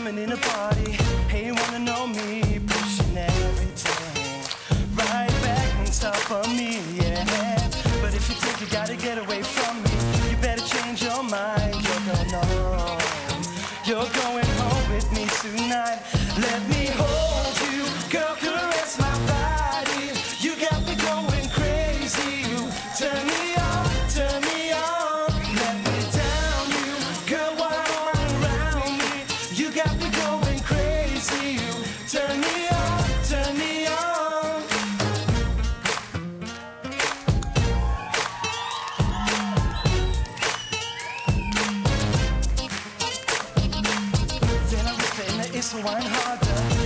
slamming in a party. Hey, wanna know me? Pushing everything. Right back on top of me, yeah. But if you think you gotta get away from me, you better change your mind. You're going home. You're going home with me tonight. Let me hold. so I'm harder.